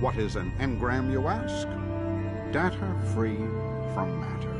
What is an engram, you ask? Data free from matter.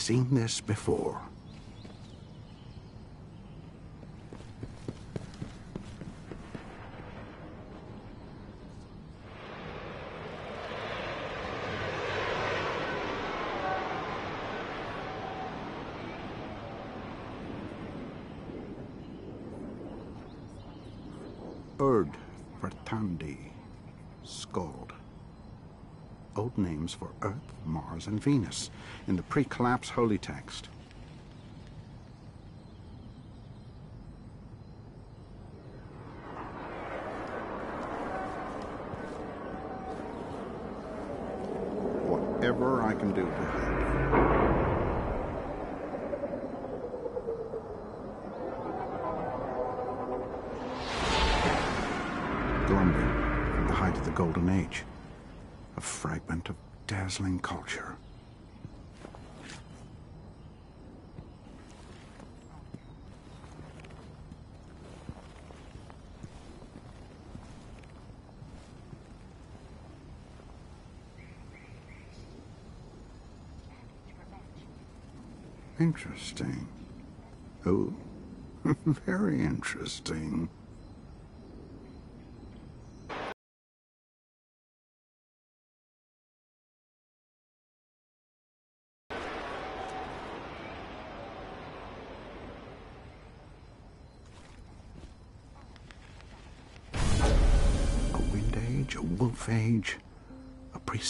Seen this before? Mars, and Venus in the pre collapse holy text. Culture. Interesting. Oh, very interesting.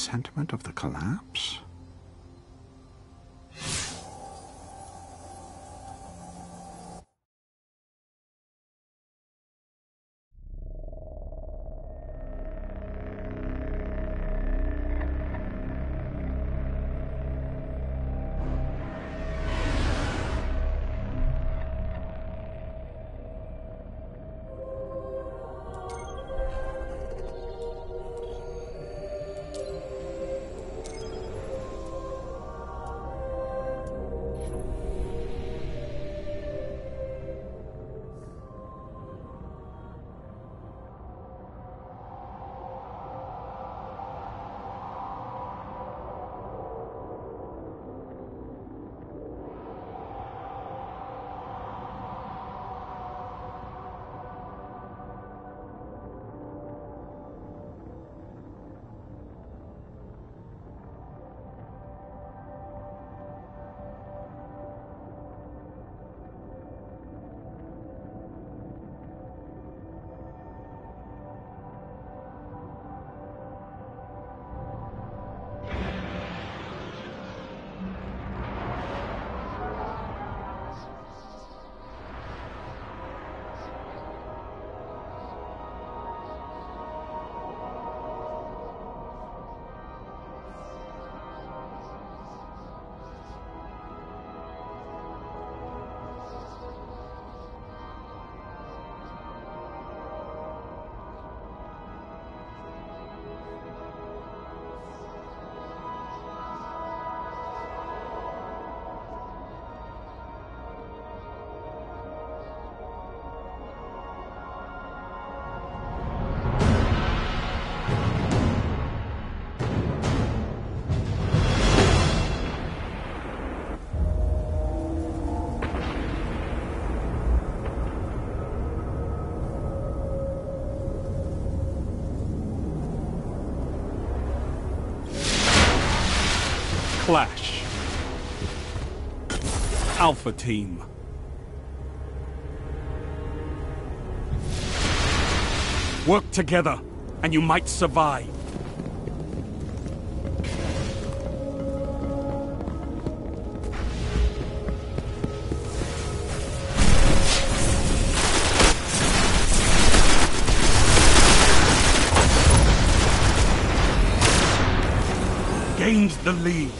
Presentiment of the collapse? Alpha Team. Work together, and you might survive. gained the lead.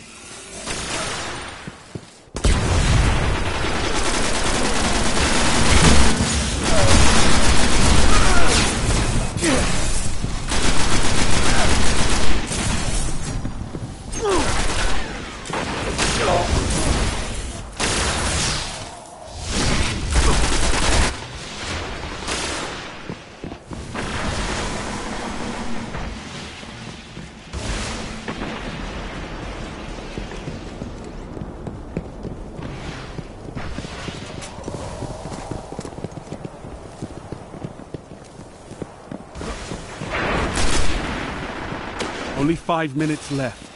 Five minutes left.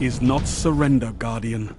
Is not surrender, Guardian.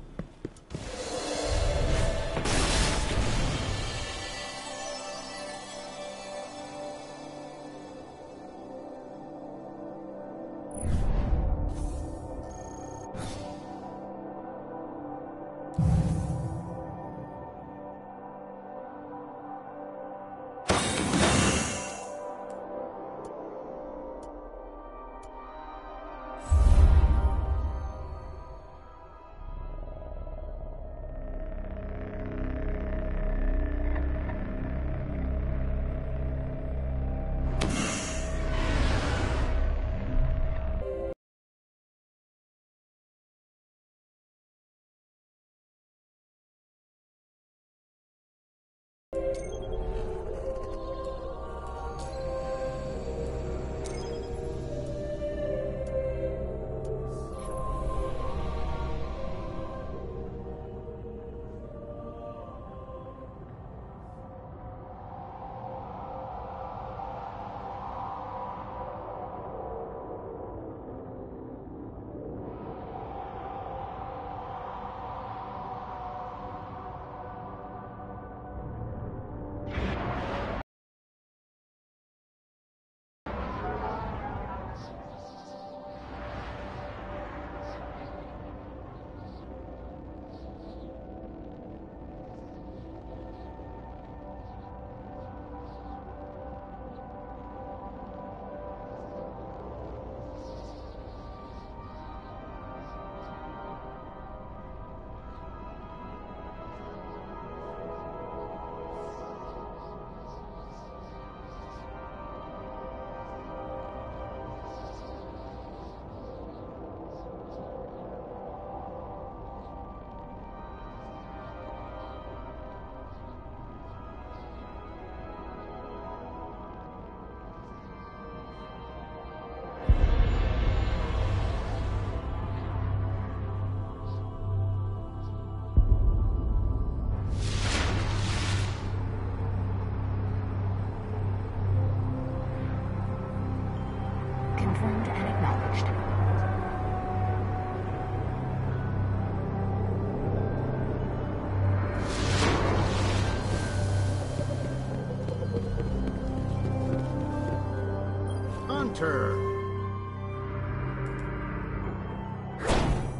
Hunter.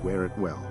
Wear it well.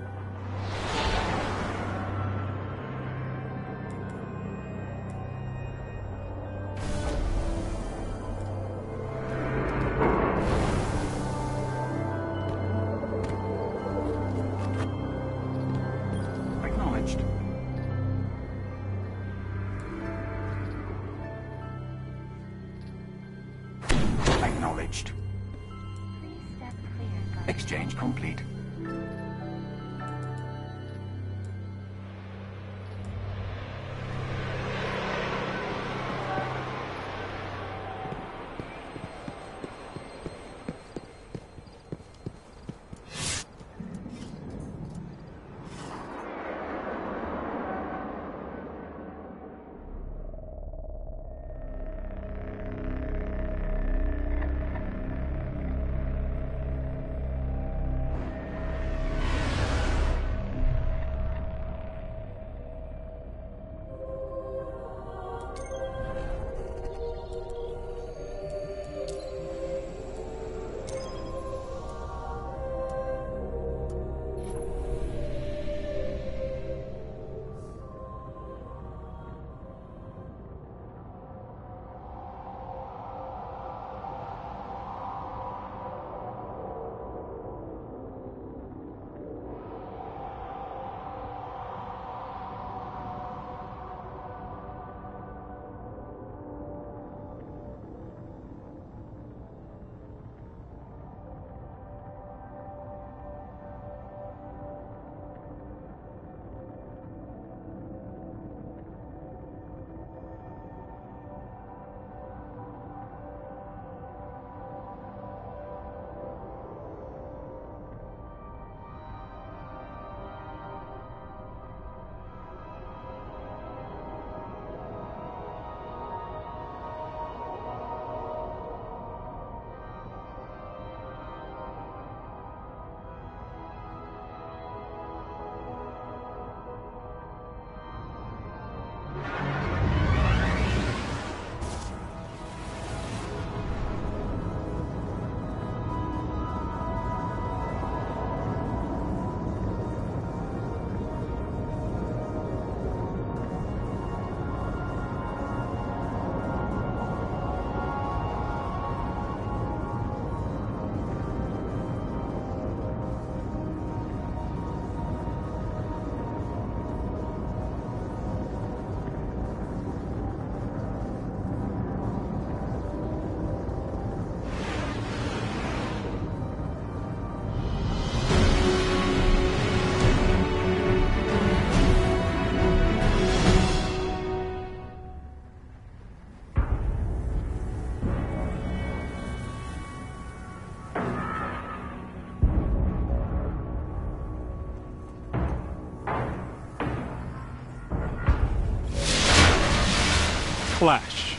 Clash.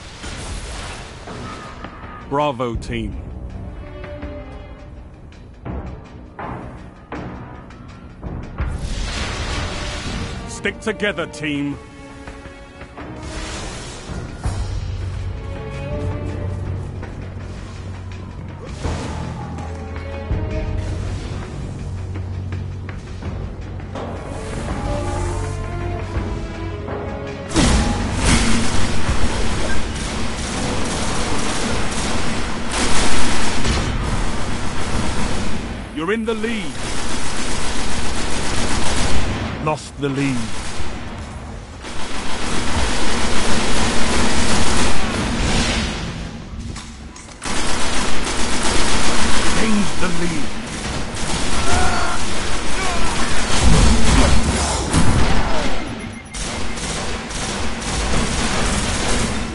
Bravo team. Stick together, team. You're in the lead. Lost the lead. Gained the lead.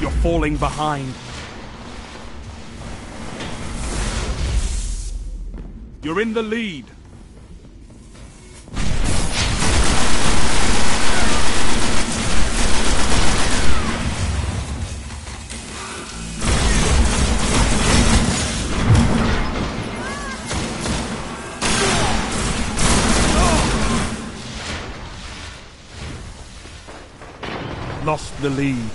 You're falling behind. You're in the lead. Lost the lead.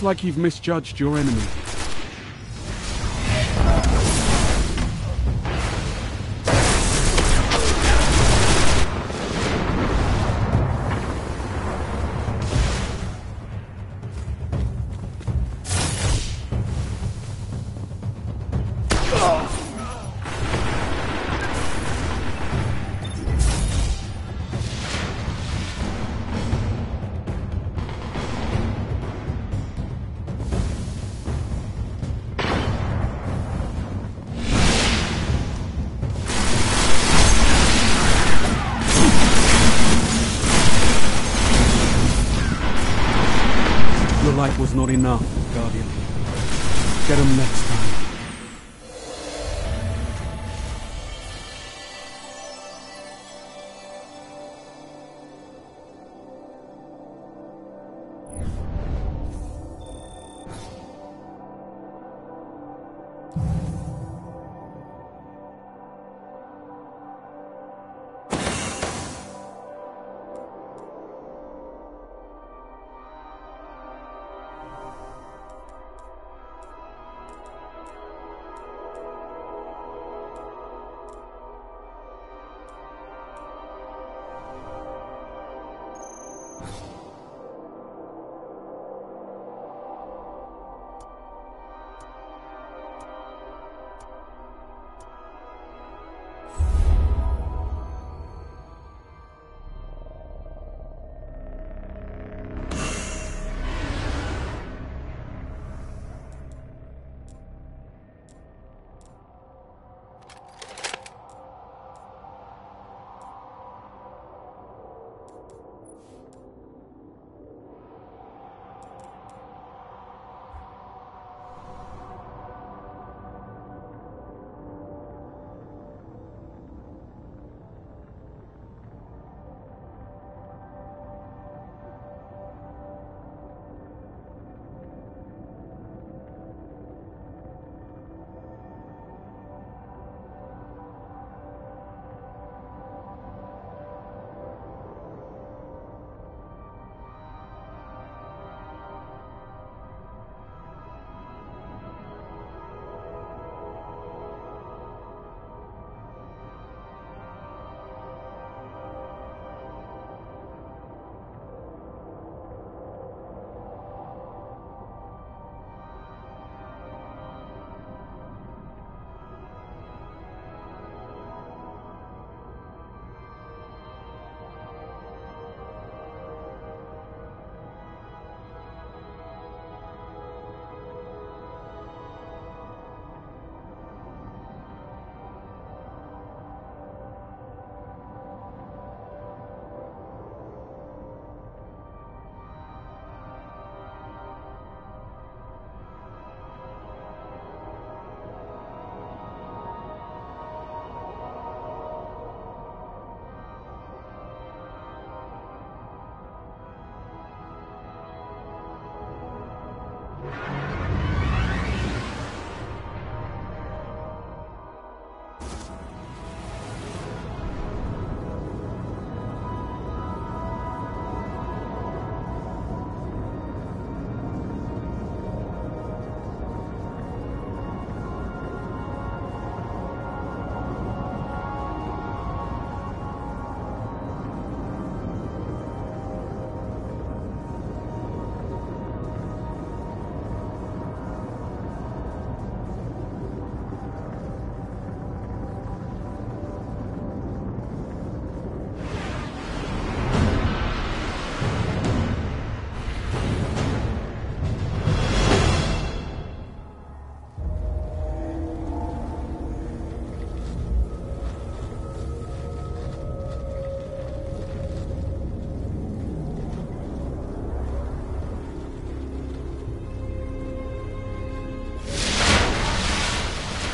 Looks like you've misjudged your enemy.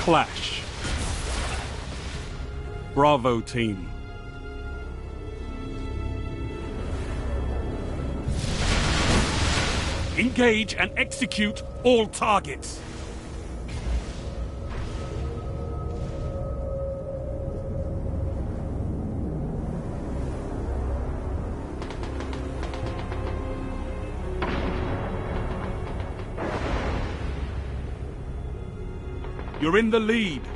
Clash. Bravo team. Engage and execute all targets. You're in the lead.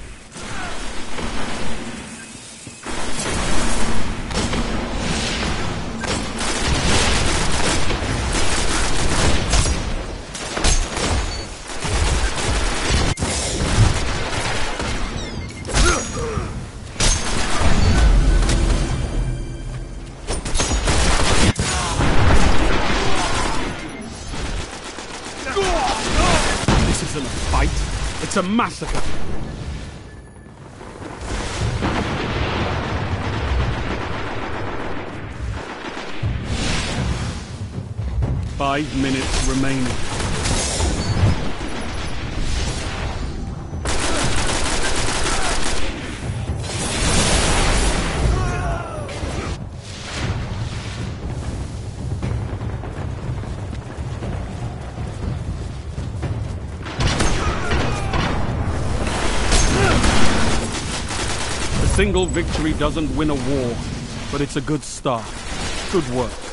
Massacre. Five minutes remaining. Single victory doesn't win a war, but it's a good start. Good work.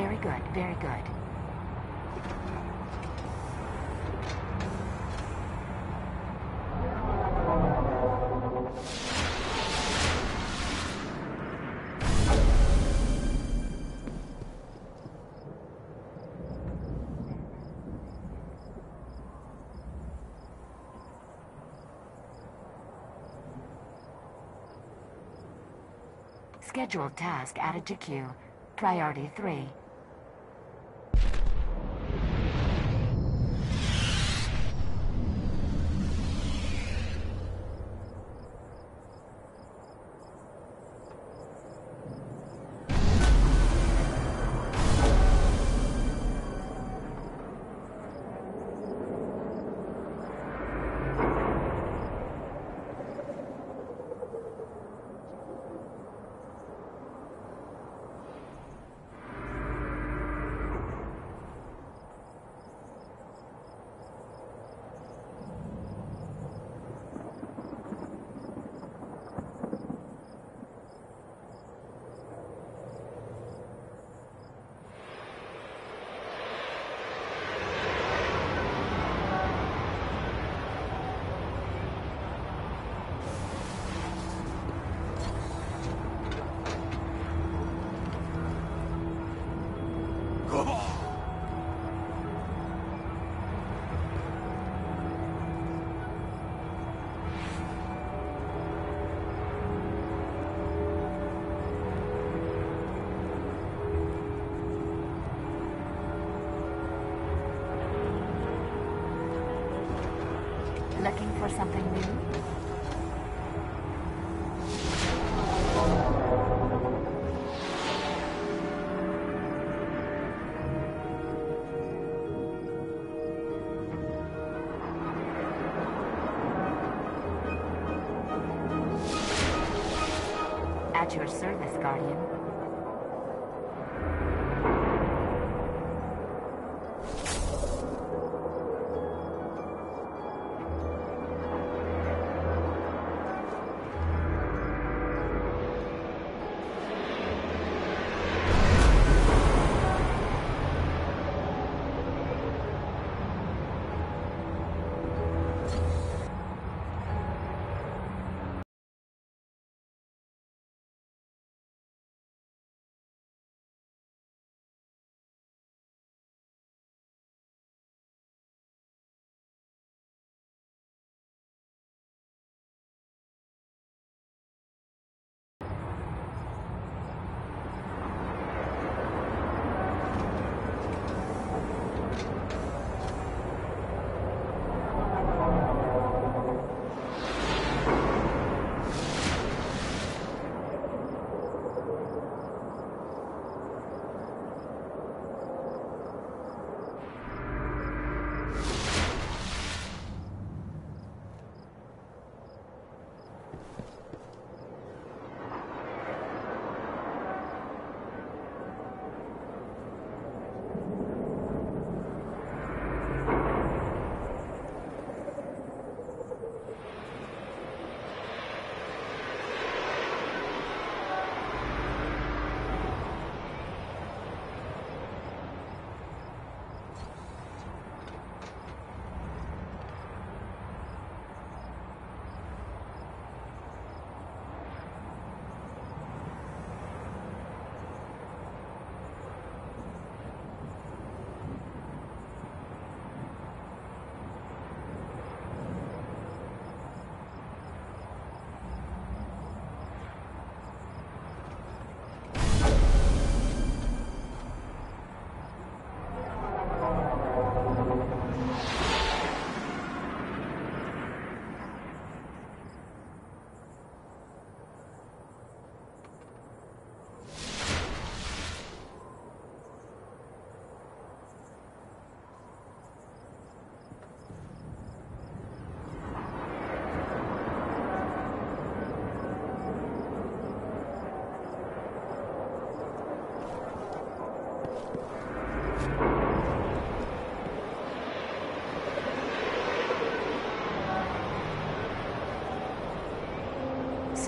Very good, very good. Scheduled task added to queue. Priority 3.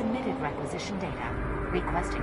submitted requisition data, requesting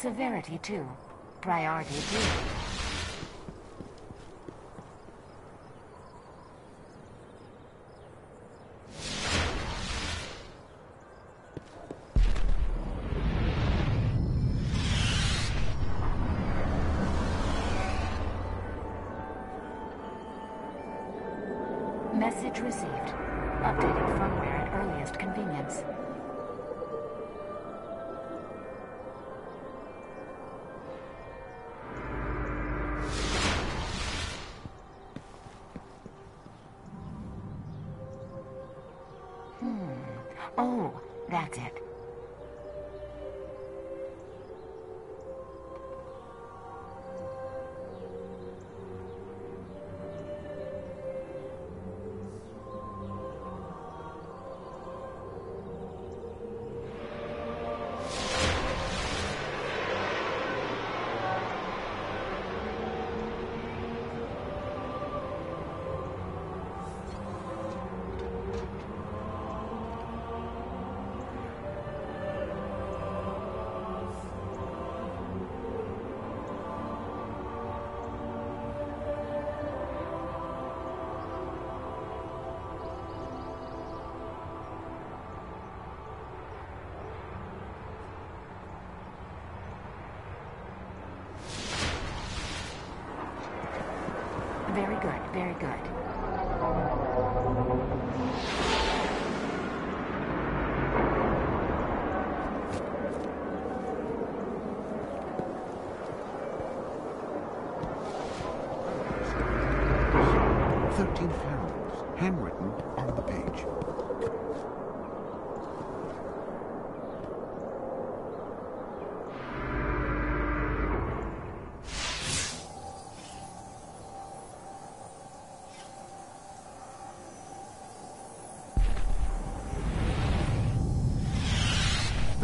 Severity 2. Priority 2.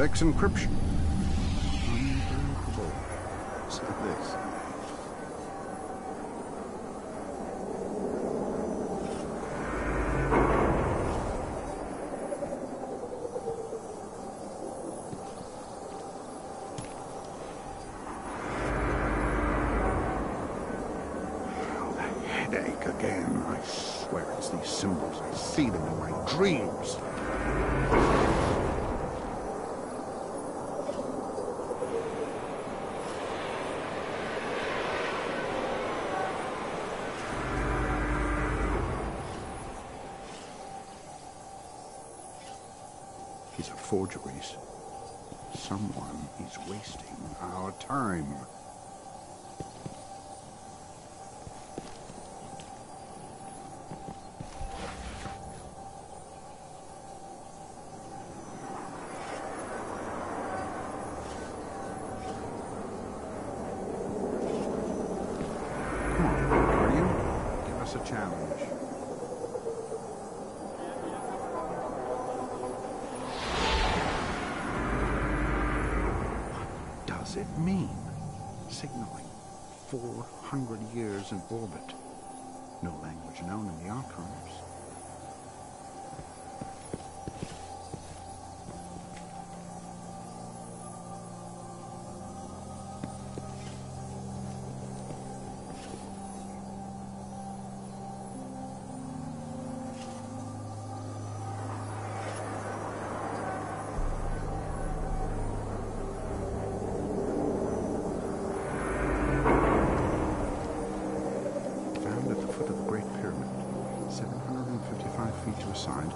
complex encryption. Someone is wasting our time. Come on, Guardian. Give us a challenge. What does it mean? Signaling 400 years in orbit. No language known in the archives. Found at the foot of the Great Pyramid. 755 feet to a side,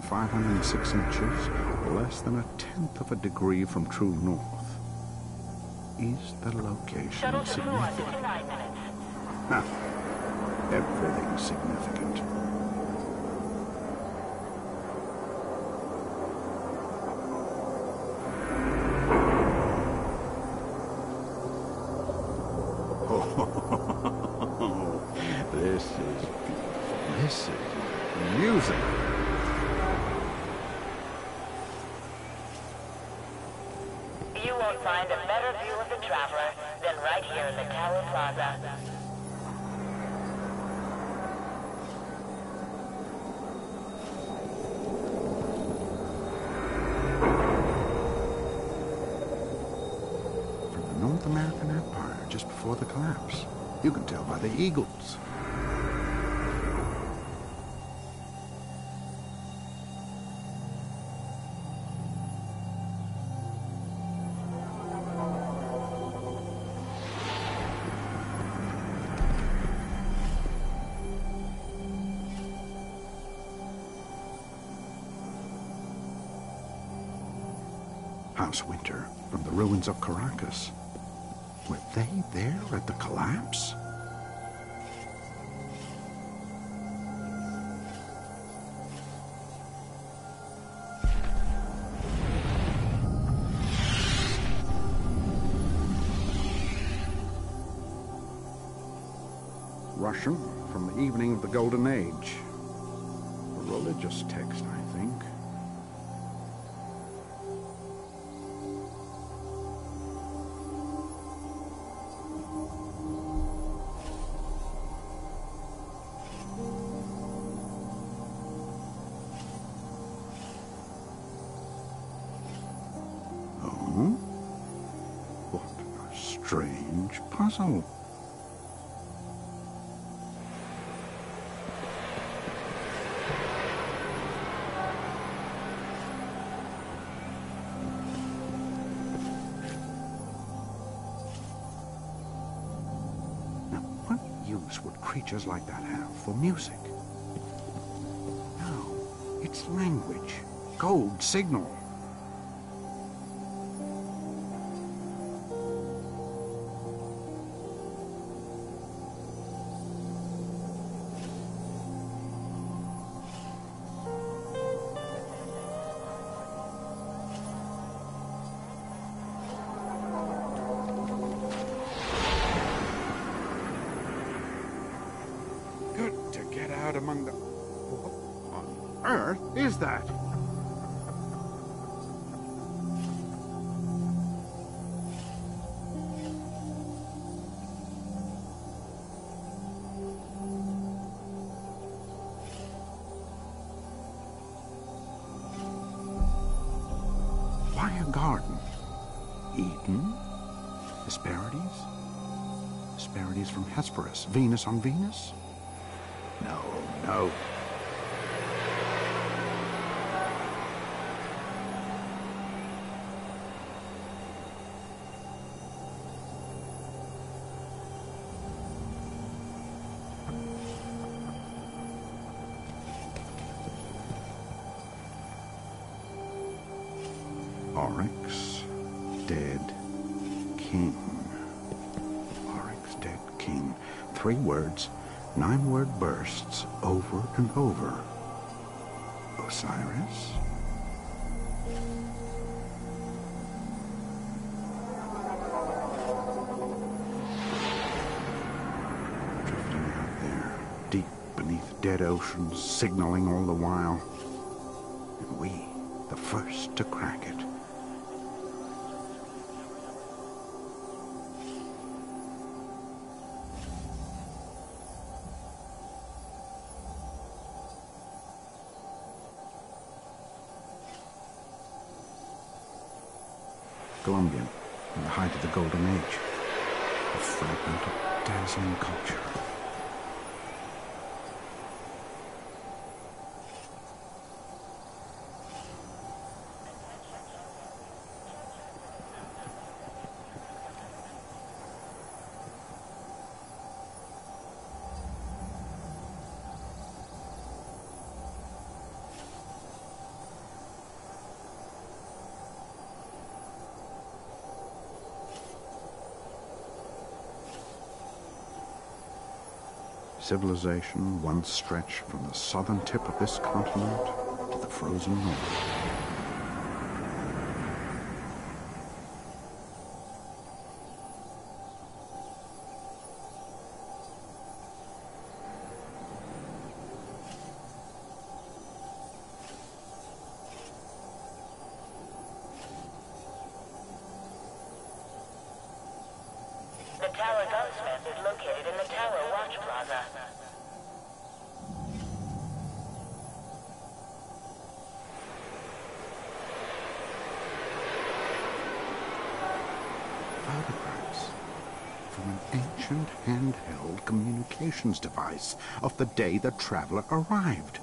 36,506 inches, less than a tenth of a degree from true north. Is the location significant? Huh. Everything's significant. House Winter from the ruins of Caracas. Were they there at the collapse? Russian from the evening of the Golden Age. A religious text, I think. Now, what use would creatures like that have for music? No, it's language. Code, signal. Garden? Eden? Hesperides? Hesperides from Hesperus, Venus on Venus? No, no. Words, nine word bursts over and over. Osiris? Drifting out there, deep beneath dead oceans, signaling all the while. And we, the first to crack it. Civilization once stretched from the southern tip of this continent to the frozen north. The Tower Gunsmith is located in the Tower Watch Plaza. Photographs from an ancient handheld of the day the traveler arrived.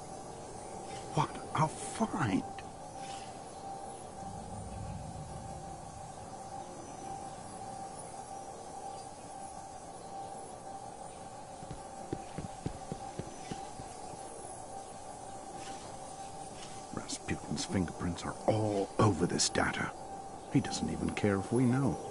What a find! Rasputin's fingerprints are all over this data. He doesn't even care if we know.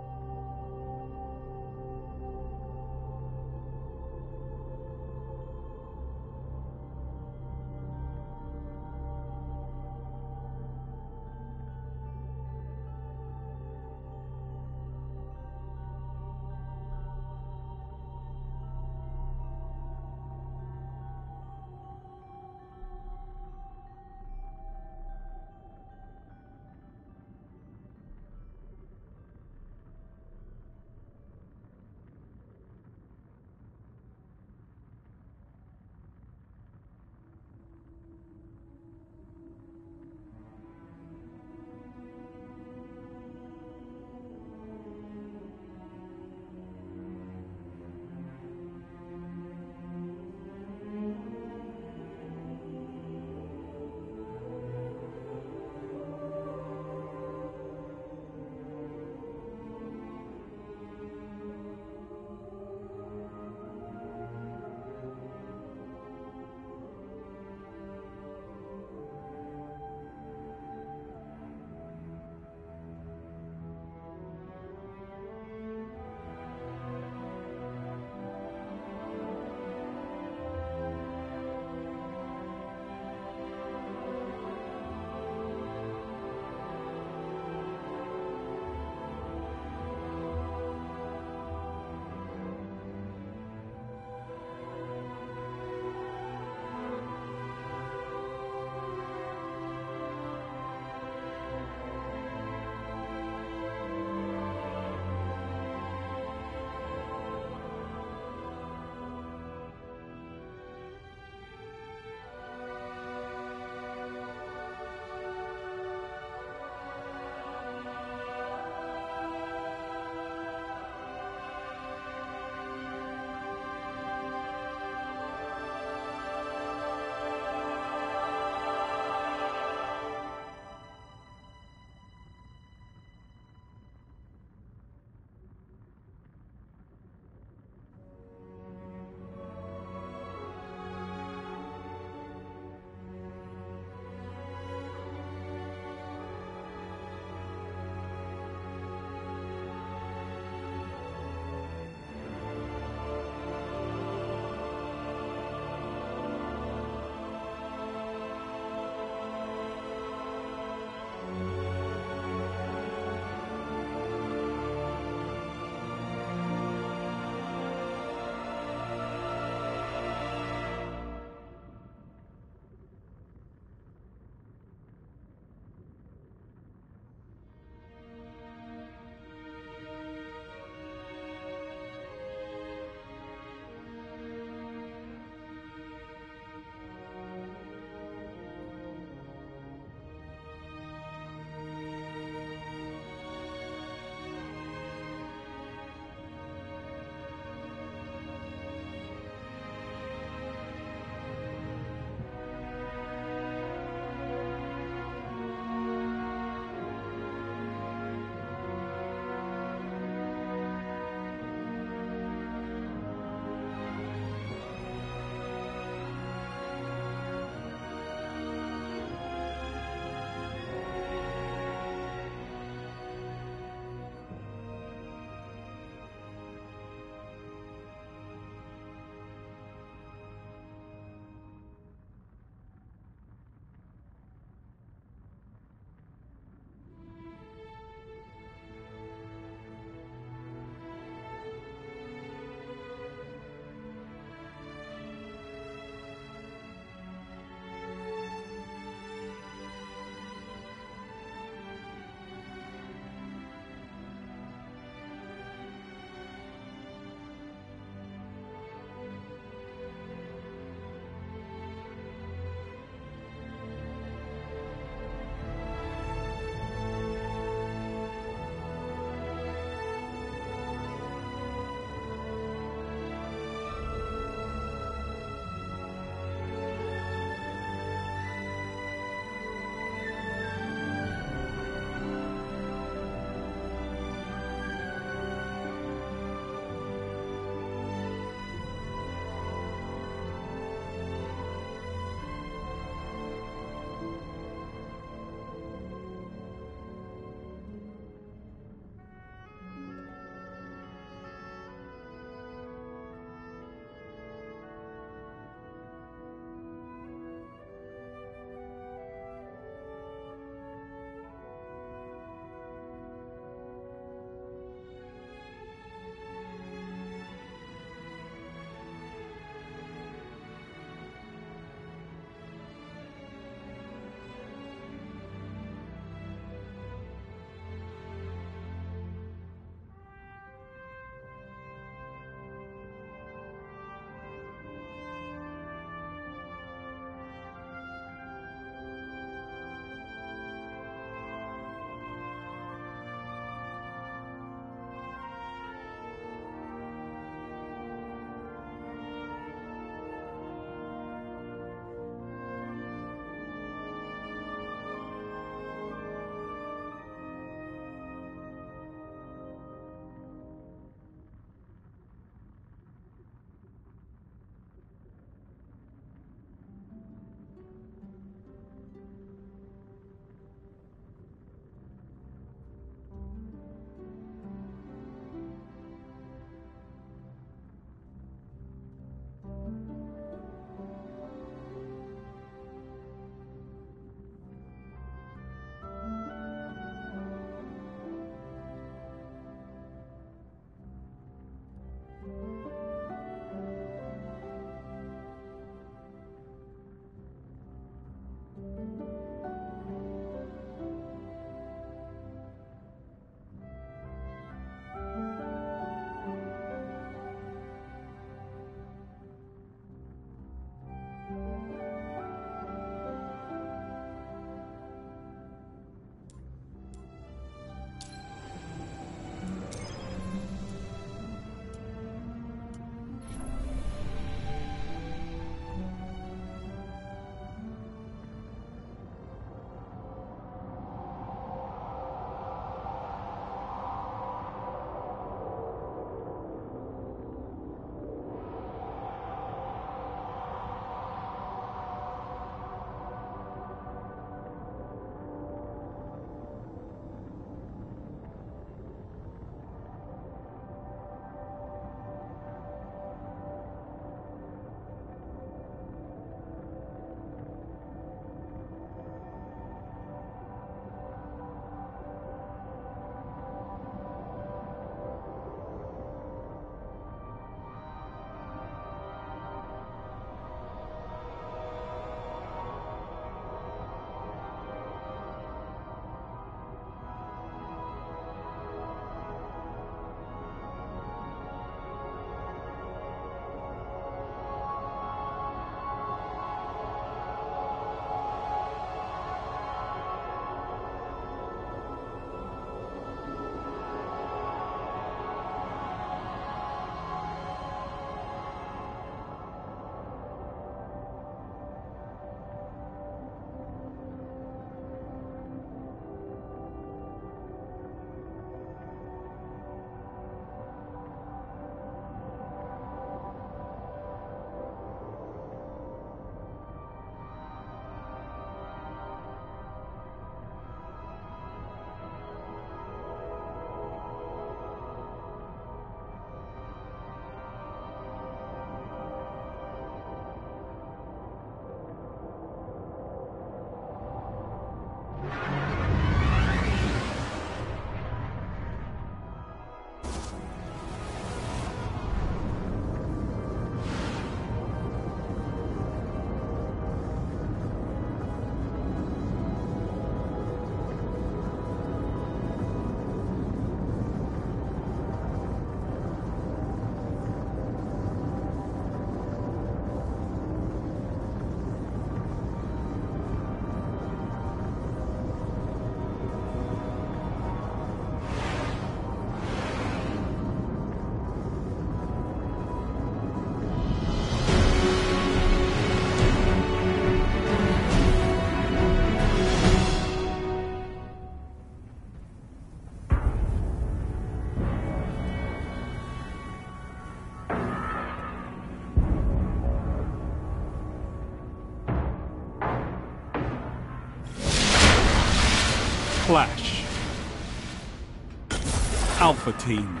Alpha Team.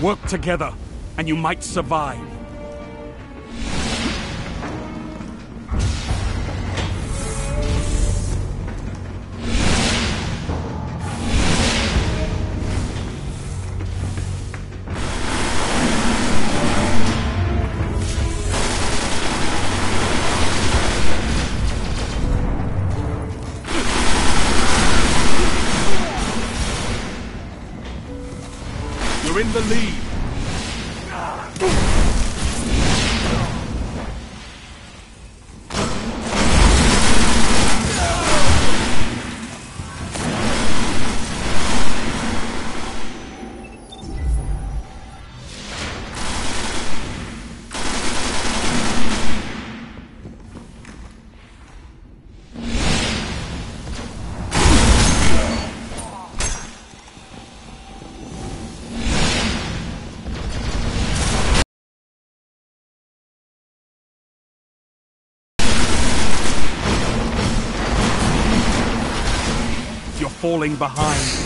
Work together, and you might survive. The lead. Falling behind.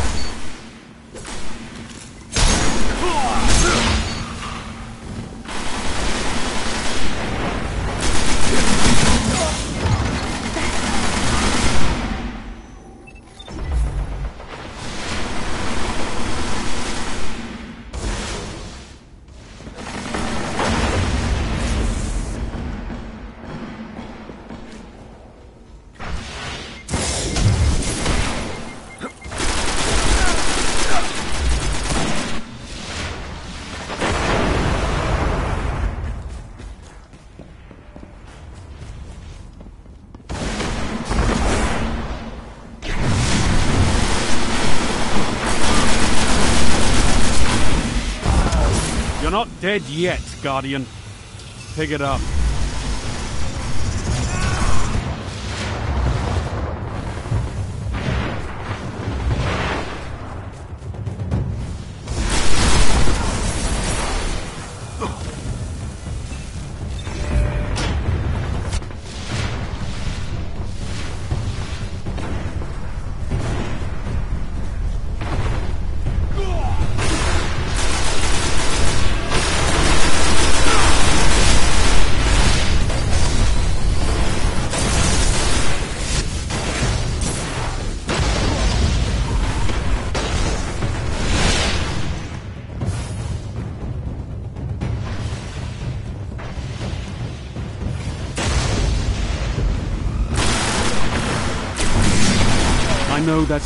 Dead yet, Guardian. Pick it up.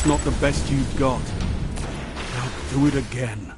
Not the best you've got. Now do it again.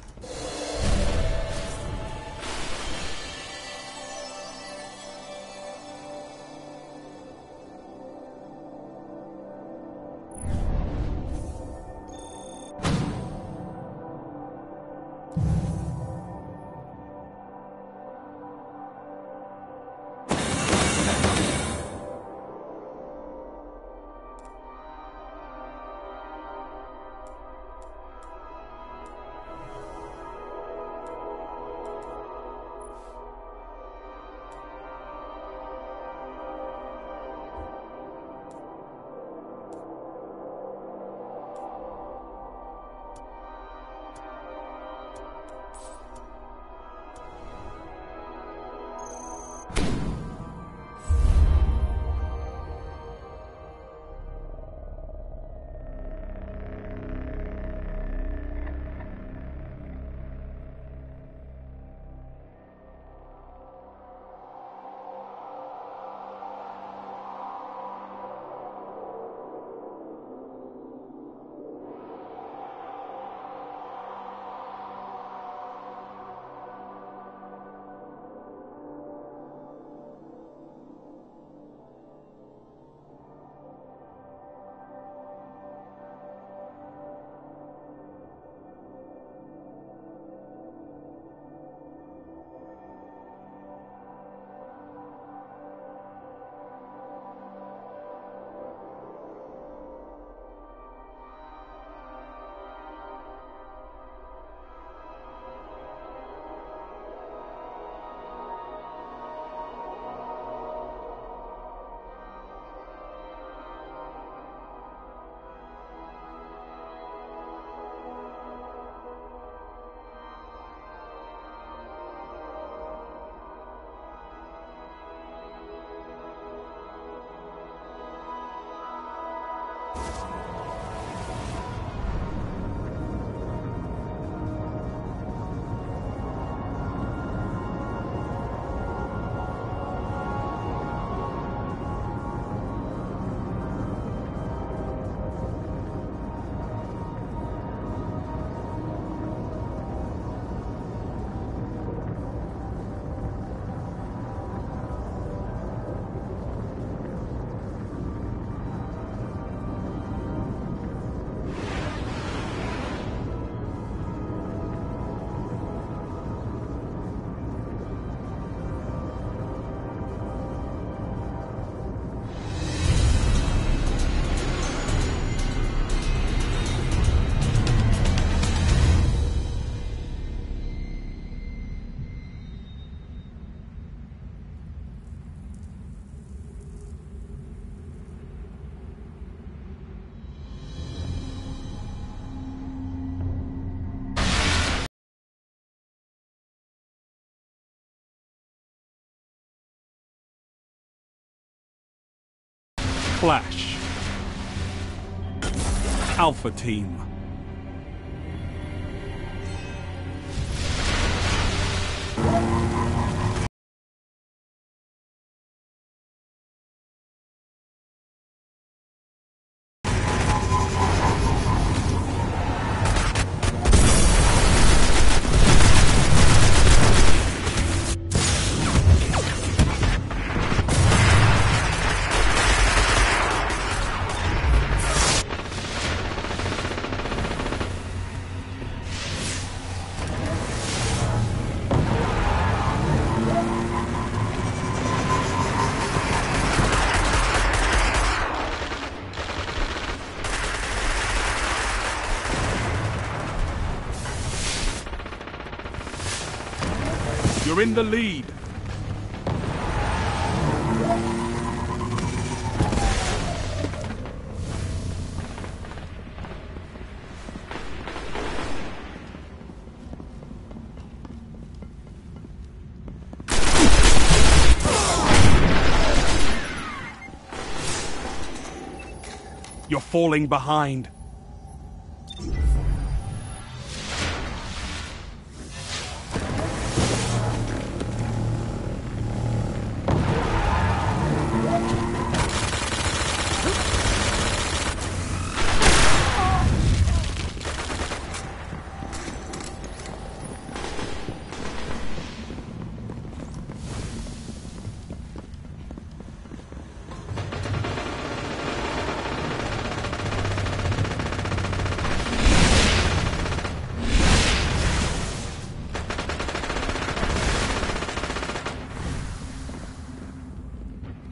Flash. Alpha Team. You're in the lead. You're falling behind.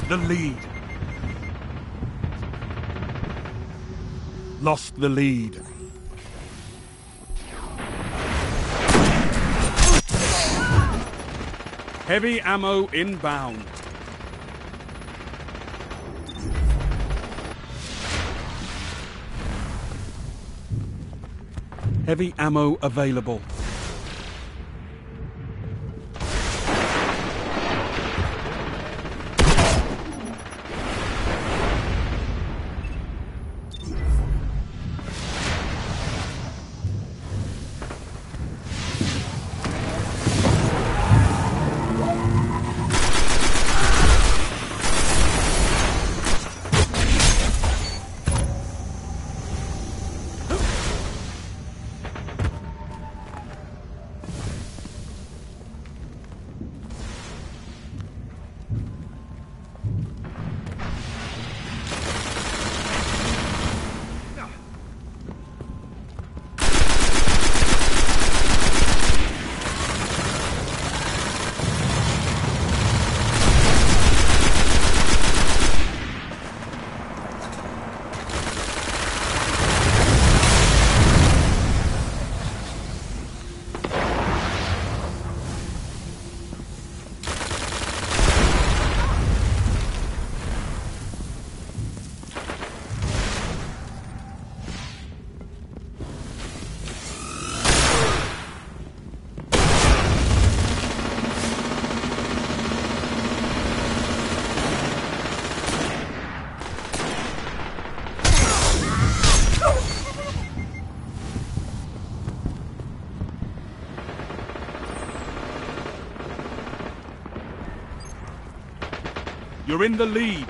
Gained the lead. Lost the lead. Heavy ammo inbound. Heavy ammo available. You're in the lead.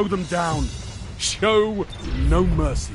Mow them down. Show no mercy.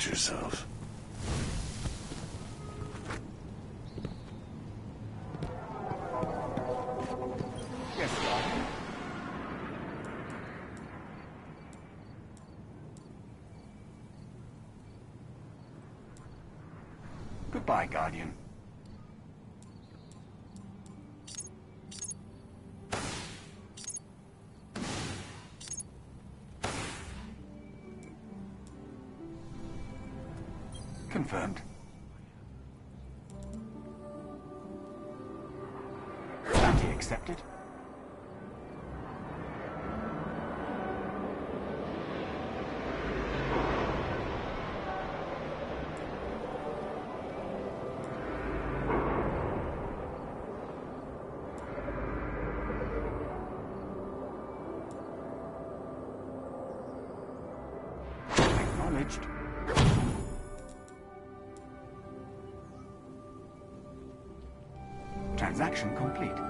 About yourself. Goodbye, Guardian. Accepted. Acknowledged. Transaction complete.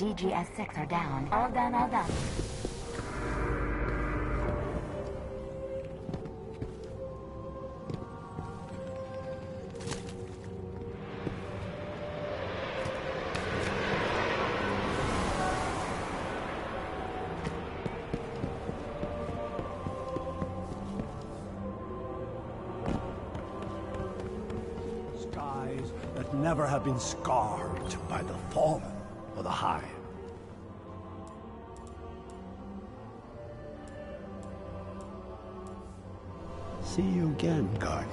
and DGS6 are down. All done, all done. Skies that never have been scarred by the fallen again, Guardian.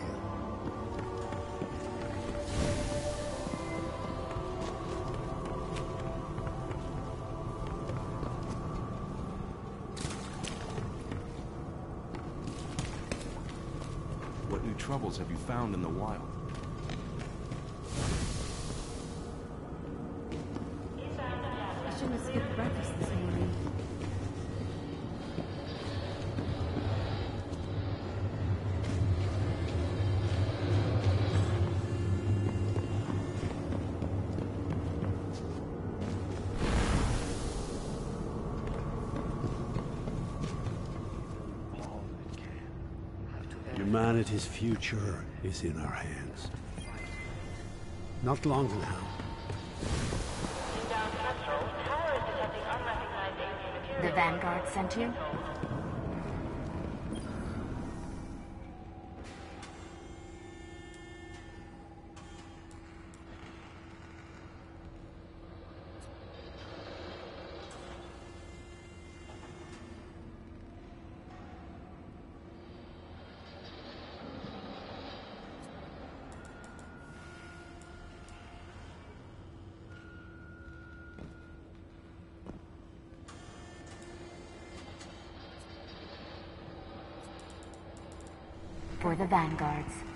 What new troubles have you found in the wild? Humanity's future is in our hands. Not long now. The Vanguard sent you? Vanguards.